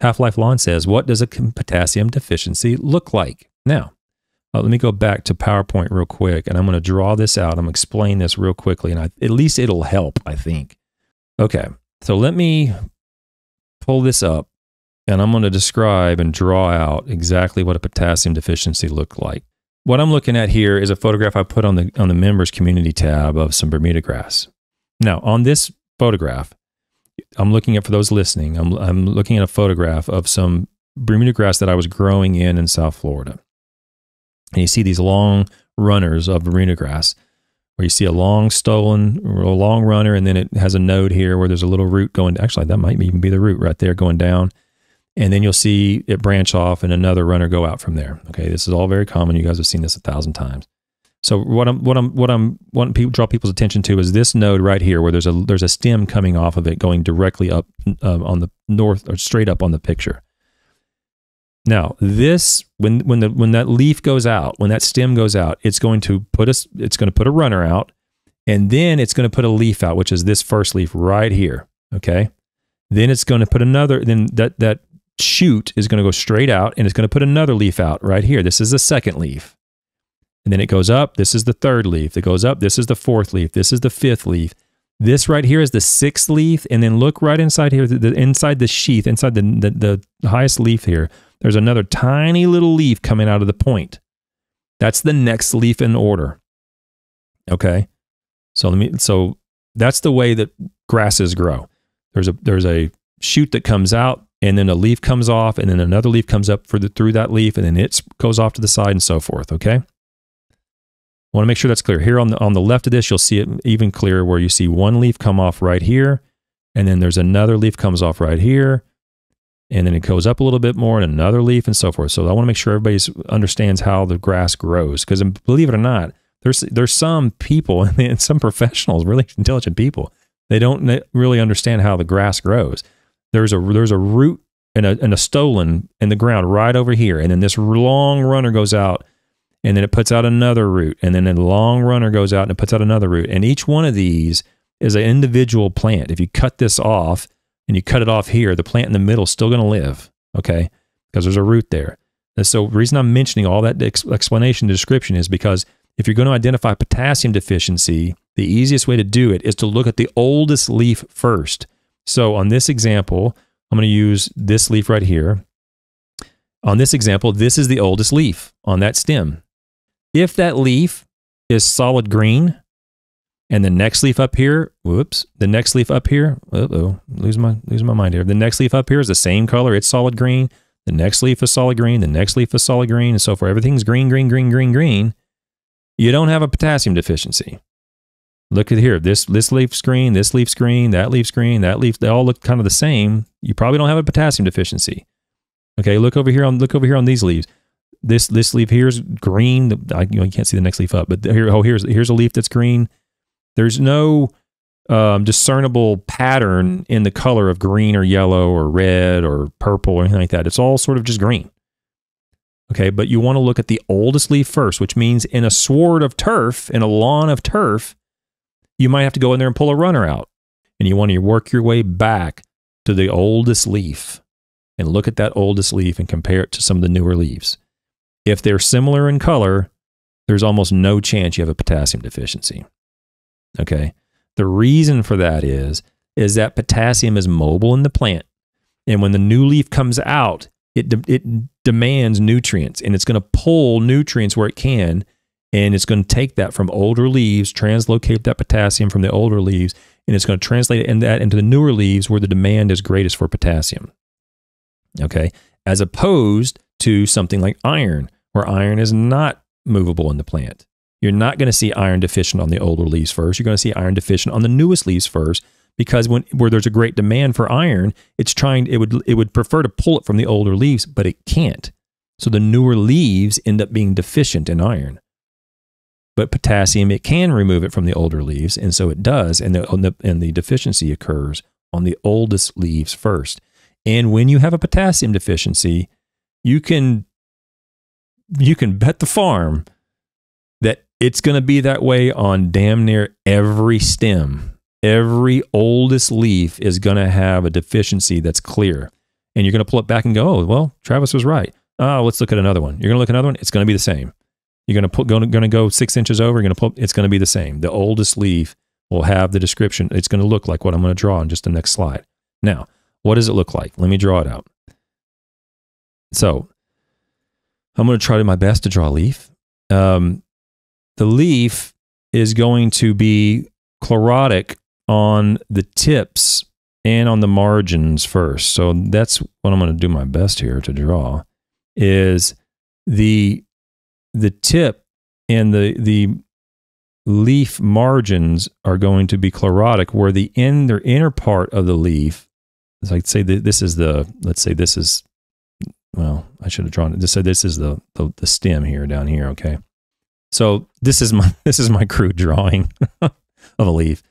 Half Life Lawn says, What does a potassium deficiency look like? Now, uh, let me go back to PowerPoint real quick, and I'm going to draw this out. I'm going to explain this real quickly, and I, at least it'll help, I think. Okay, so let me pull this up, and I'm going to describe and draw out exactly what a potassium deficiency looked like. What I'm looking at here is a photograph I put on the on the members community tab of some Bermuda grass. Now, on this photograph, I'm looking at for those listening. I'm I'm looking at a photograph of some Bermuda grass that I was growing in in South Florida. And you see these long runners of Bermuda grass where you see a long stolon or a long runner, and then it has a node here where there's a little root going. Actually, that might even be the root right there going down. And then you'll see it branch off and another runner go out from there. Okay, this is all very common. You guys have seen this a thousand times. So what I'm what I'm what I'm want people draw people's attention to is this node right here, where there's a there's a stem coming off of it, going directly up uh, on the north or straight up on the picture. Now, this when when the when that leaf goes out, when that stem goes out, it's going to put us it's going to put a runner out, and then it's going to put a leaf out, which is this first leaf right here. Okay, then it's going to put another. Then that that shoot is going to go straight out, and it's going to put another leaf out right here. This is the second leaf. And then it goes up. This is the third leaf. It goes up. This is the fourth leaf. This is the fifth leaf. This right here is the sixth leaf. And then look right inside here, the, the inside the sheath, inside the, the, the highest leaf here, there's another tiny little leaf coming out of the point. That's the next leaf in order. Okay. So let me, so that's the way that grasses grow. There's a, there's a shoot that comes out and then a leaf comes off and then another leaf comes up for the, through that leaf and then it goes off to the side and so forth. Okay. I want to make sure that's clear. Here on the, on the left of this, you'll see it even clearer where you see one leaf come off right here, and then there's another leaf comes off right here, and then it goes up a little bit more, and another leaf, and so forth. So I want to make sure everybody understands how the grass grows, because um, believe it or not, there's there's some people and some professionals, really intelligent people, they don't really understand how the grass grows. There's a there's a root and a, and a stolon in the ground right over here, and then this long runner goes out and then it puts out another root, and then a long runner goes out and it puts out another root. And each one of these is an individual plant. If you cut this off and you cut it off here, the plant in the middle is still going to live, okay? Because there's a root there. And so the reason I'm mentioning all that explanation description is because if you're going to identify potassium deficiency, the easiest way to do it is to look at the oldest leaf first. So on this example, I'm going to use this leaf right here. On this example, this is the oldest leaf on that stem. If that leaf is solid green, and the next leaf up here, whoops, the next leaf up here, uh-oh, lose my, lose my mind here. The next leaf up here is the same color, it's solid green. The next leaf is solid green, the next leaf is solid green, and so forth. Everything's green, green, green, green, green. You don't have a potassium deficiency. Look at here. This this leaf's green, this leaf's green, that leaf's green, that leaf, they all look kind of the same. You probably don't have a potassium deficiency. Okay, look over here on look over here on these leaves this this leaf here's green. I, you, know, you can't see the next leaf up, but here, oh, here's here's a leaf that's green. There's no um, discernible pattern in the color of green or yellow or red or purple or anything like that. It's all sort of just green. Okay, but you want to look at the oldest leaf first, which means in a sward of turf, in a lawn of turf, you might have to go in there and pull a runner out. And you want to work your way back to the oldest leaf and look at that oldest leaf and compare it to some of the newer leaves. If they're similar in color, there's almost no chance you have a potassium deficiency. Okay. The reason for that is, is that potassium is mobile in the plant. And when the new leaf comes out, it, de- it demands nutrients and it's going to pull nutrients where it can. And it's going to take that from older leaves, translocate that potassium from the older leaves, and it's going to translate it that into the newer leaves where the demand is greatest for potassium. Okay. As opposed to something like iron, where iron is not movable in the plant. You're not going to see iron deficient on the older leaves first. You're going to see iron deficient on the newest leaves first because when where there's a great demand for iron, it's trying it would it would prefer to pull it from the older leaves, but it can't. So the newer leaves end up being deficient in iron. But potassium, it can remove it from the older leaves, and so it does, and the, and the deficiency occurs on the oldest leaves first. And when you have a potassium deficiency, you can you can bet the farm that it's going to be that way on damn near every stem. Every oldest leaf is going to have a deficiency that's clear. And you're going to pull it back and go, oh, well, Travis was right. Oh, let's look at another one. You're going to look at another one. It's going to be the same. You're going to put going to go six inches over. You're going to pull. It's going to be the same. The oldest leaf will have the description. It's going to look like what I'm going to draw on just the next slide. Now, what does it look like? Let me draw it out. So, I'm going to try to my best to draw a leaf. Um, the leaf is going to be chlorotic on the tips and on the margins first. So that's what I'm going to do my best here to draw is the the tip and the the leaf margins are going to be chlorotic where the inner inner part of the leaf is like say this is the let's say this is well I should have drawn it say this is the, the the stem here down here okay so this is my this is my crude drawing of a leaf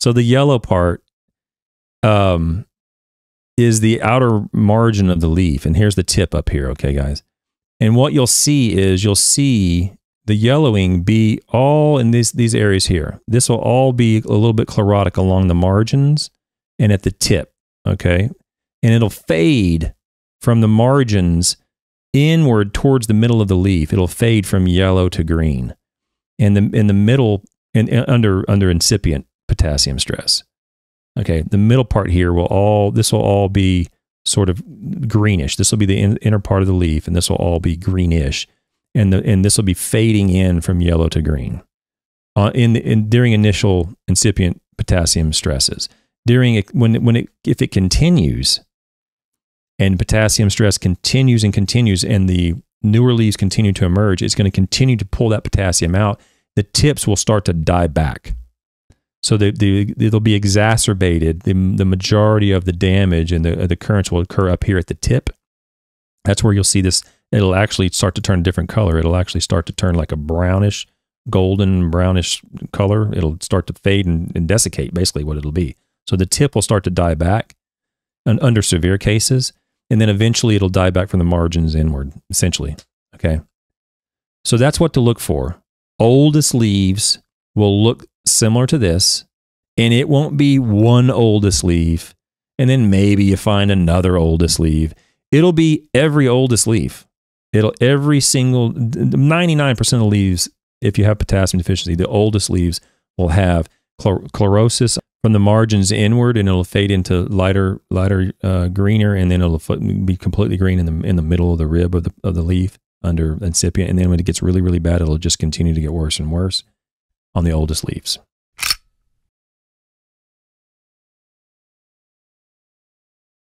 so the yellow part um, is the outer margin of the leaf. And here's the tip up here, okay, guys. And what you'll see is you'll see the yellowing be all in these, these areas here. This will all be a little bit chlorotic along the margins and at the tip, okay? And it'll fade from the margins inward towards the middle of the leaf. It'll fade from yellow to green. And the in the middle and under under incipient potassium stress. Okay, the middle part here will all, this will all be sort of greenish. This will be the in, inner part of the leaf, and this will all be greenish. And, the, and this will be fading in from yellow to green uh, in, in, during initial incipient potassium stresses. During it, when, when it, if it continues and potassium stress continues and continues and the newer leaves continue to emerge, it's going to continue to pull that potassium out. The tips will start to die back. So the, the, it'll be exacerbated. The, the majority of the damage and the, the currents will occur up here at the tip. That's where you'll see this. It'll actually start to turn a different color. It'll actually start to turn like a brownish, golden brownish color. It'll start to fade and, and desiccate, basically, what it'll be. So the tip will start to die back and under severe cases. And then eventually it'll die back from the margins inward, essentially. Okay. So that's what to look for. Oldest leaves will look similar to this, and it won't be one oldest leaf, and then maybe you find another oldest leaf. It'll be every oldest leaf. It'll every single 99% of leaves, if you have potassium deficiency, the oldest leaves will have chlorosis from the margins inward, and it'll fade into lighter, lighter, uh, greener, and then it'll be completely green in the in the middle of the rib of the of the leaf under incipient. And then when it gets really, really bad, it'll just continue to get worse and worse on the oldest leaves.